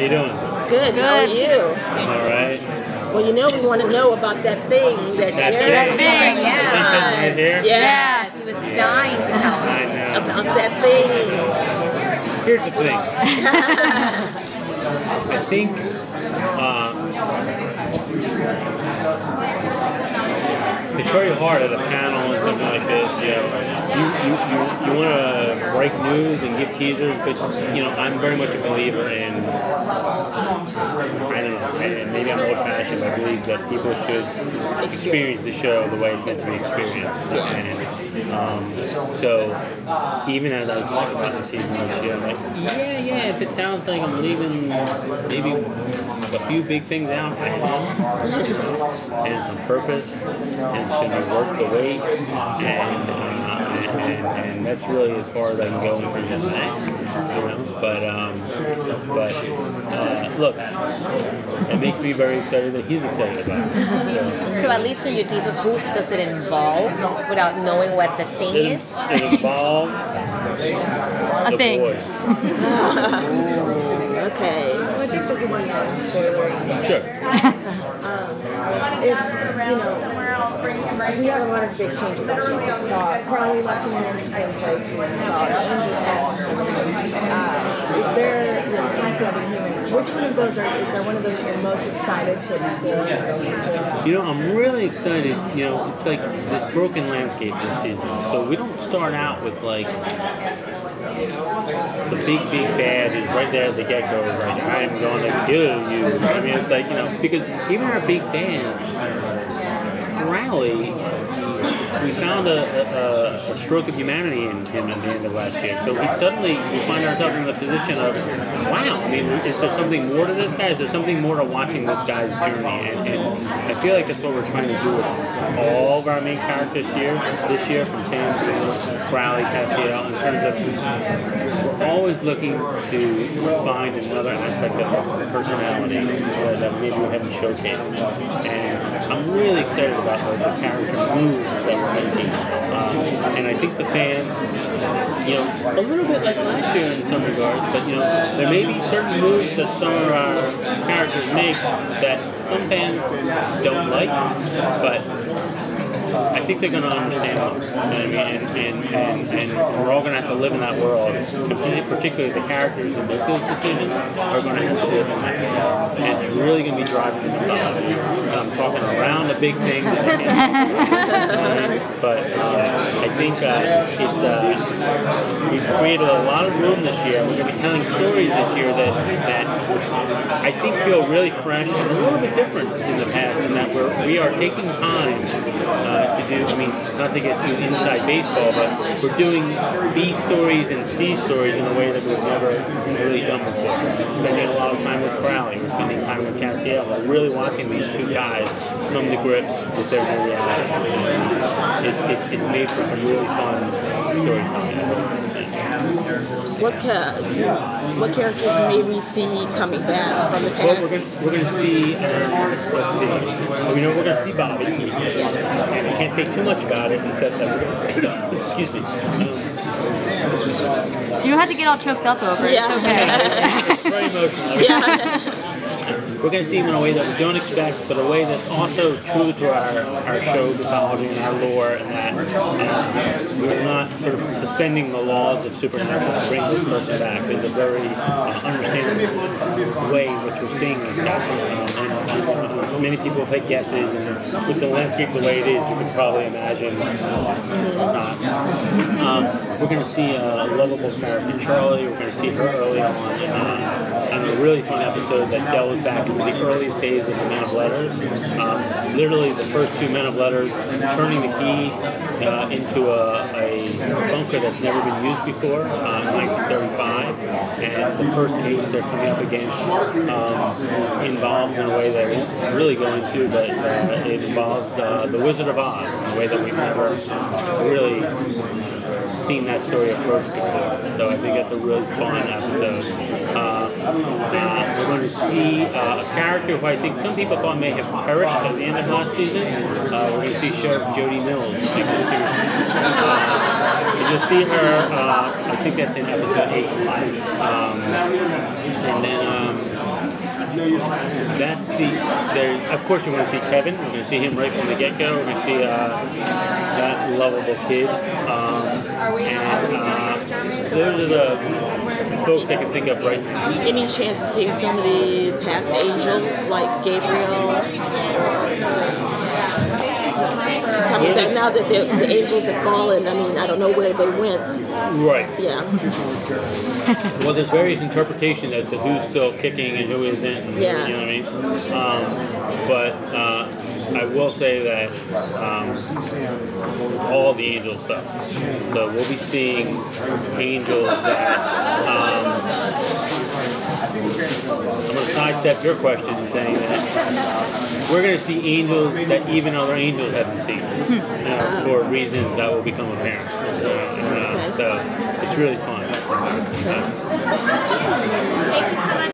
you doing? Good. How are you? All right. Well, you know we want to know about that thing that That Jerry That thing, Is yeah. he sitting right here? Yeah. Yes, he was dying to tell I us. know. About that thing. Here's the thing. I think uh, it's very hard at a panel and something like this. You know, you you, you, you want to break news and give teasers, but you know, I'm very much a believer in. And maybe I'm old-fashioned. but I believe that people should experience the show the way it's meant to be experienced. And um, so, even as I was talking about the season this year, I'm like, yeah, yeah. If it sounds like I'm leaving, maybe a few big things out, I and it's on purpose, and it's going to work the weight, and, uh, and and that's really as far as I'm going for tonight. You know, but um, but uh, look, it makes me very excited that he's excited about it. So at least can you tease us who does it involve without knowing what the thing It, is? it involves A thing. boys. Okay. I think this is a. Sure. If, you know, we had a lot of big changes this year. Uh, Crowley left him in the same place we saw Ginger's uh, Is there, you know, Castiel a human, which one of those are, is there one of those that you're most excited to explore and? You know, I'm really excited. You know, it's like this broken landscape this season. So we don't start out with like the big, big bad is right there at the get go. Like, I am going to kill you. I mean, it's like, you know, because even our big bands, Crowley, we found a, a, a stroke of humanity in him at the end of last year. So we suddenly we find ourselves in the position of, wow, I mean, is there something more to this guy? Is there something more to watching this guy's journey? And, and I feel like that's what we're trying to do with all of our main characters here, this year, from Sam to Crowley, Castiel, in terms of always looking to find another aspect of personality that, maybe we haven't showcased. And I'm really excited about like, the character moves that we're making. Um, and I think the fans, you know, a little bit like last year in some regards, but you know, there may be certain moves that some of our characters make that some fans don't like, but I think they're going to understand them. I mean? And, and, and, and we're all going to have to live in that world. Particularly the characters who make those decisions are going to have to live in that. And it's really going to be driving. I'm talking around the big things. but uh, I think uh, it's, uh, we've created a lot of room this year. We're going to be telling stories this year that, that I think feel really fresh and a little bit different in the past in that we're, we are taking time uh, to do, I mean, not to get too inside baseball, but we're doing B stories and C stories in a way that we've never really done before. Spending a lot of time with Crowley, we're spending time with Castiel, we're really watching these two guys come to grips with their new reality. It, it, it's made for some really fun storytelling. What ca- what characters may we see coming back from the Well, we're past? going we're gonna see, um, let's see, well, we know we're going to see Bobby. And I can't say too much about it except that, excuse me. Um, You had to get all choked up over it. Yeah. It's okay. it's very emotional. Yeah. We're going to see him in a way that we don't expect, but a way that's also true to our, our show mythology and our lore, and that um, we're not sort of suspending the laws of supernatural to bring this person back. There's a very uh, understandable way in which we're seeing this guy. And, uh, many people have had guesses, and with the landscape the way it is, you can probably imagine whatnot. Um, we're going to see a lovable character, Charlie. We're going to see her early on. Uh, and a really fun episode that delves back into the earliest days of the Men of Letters. Um, literally, the first two Men of Letters turning the key uh, into a, a bunker that's never been used before in 1935. And the first case they're coming up against um, involves in a way that won't really go into, but uh, it involves uh, the Wizard of Oz in a way that we've never really seen that story approached before. So I think that's a really fun episode. Uh, uh, we're going to see uh, a character who I think some people thought may have perished at the end of last season. Uh, we're going to see Sheriff Jody Mills. Uh, you'll see her, uh, I think that's in episode 8. Um, and then um, that's the. Of course, you're going to see Kevin. We're going to see him right from the get go. We're going to see uh, that lovable kid, um, and uh, those are the folks I can think of right now. Any chance of seeing some of the past angels like Gabriel? Coming back now that the, the angels have fallen, I mean, I don't know where they went. Right. Yeah, Well, there's various interpretations as to who's still kicking and who isn't. And, Yeah. You know what I mean? Um, but uh, I will say that um, all the angel stuff. So we'll be seeing angels that. Um, I'm going to sidestep your question and saying that we're going to see angels that even other angels haven't seen uh, for reasons that will become apparent. Uh, so it's really fun. Uh,